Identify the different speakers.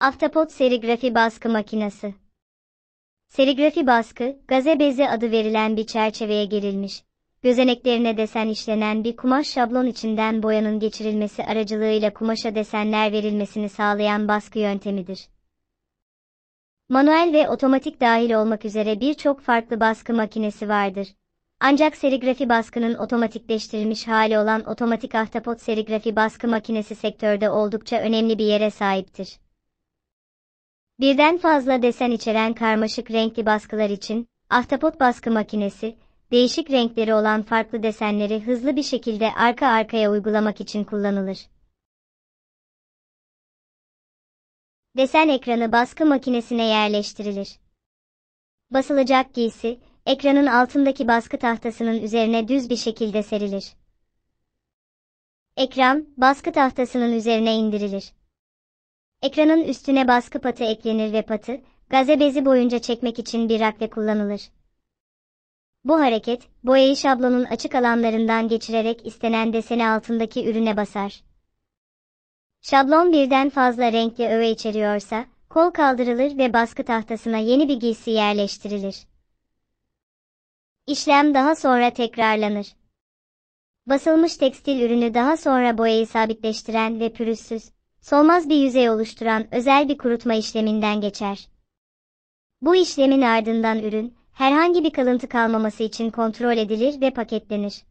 Speaker 1: Aftapot serigrafi baskı makinesi. Serigrafi baskı, gaze bezi adı verilen bir çerçeveye gerilmiş, gözeneklerine desen işlenen bir kumaş şablon içinden boyanın geçirilmesi aracılığıyla kumaşa desenler verilmesini sağlayan baskı yöntemidir. Manuel ve otomatik dahil olmak üzere birçok farklı baskı makinesi vardır. Ancak serigrafi baskının otomatikleştirilmiş hali olan otomatik ahtapot serigrafi baskı makinesi sektörde oldukça önemli bir yere sahiptir. Birden fazla desen içeren karmaşık renkli baskılar için, ahtapot baskı makinesi, değişik renkleri olan farklı desenleri hızlı bir şekilde arka arkaya uygulamak için kullanılır. Desen ekranı baskı makinesine yerleştirilir. Basılacak giysi, ekranın altındaki baskı tahtasının üzerine düz bir şekilde serilir. Ekran, baskı tahtasının üzerine indirilir. Ekranın üstüne baskı patı eklenir ve patı, gaze bezi boyunca çekmek için bir rakle kullanılır. Bu hareket, boyayı şablonun açık alanlarından geçirerek istenen deseni altındaki ürüne basar. Şablon birden fazla renkli öğe içeriyorsa, kol kaldırılır ve baskı tahtasına yeni bir giysi yerleştirilir. İşlem daha sonra tekrarlanır. Basılmış tekstil ürünü daha sonra boyayı sabitleştiren ve pürüzsüz, solmaz bir yüzey oluşturan özel bir kurutma işleminden geçer. Bu işlemin ardından ürün, herhangi bir kalıntı kalmaması için kontrol edilir ve paketlenir.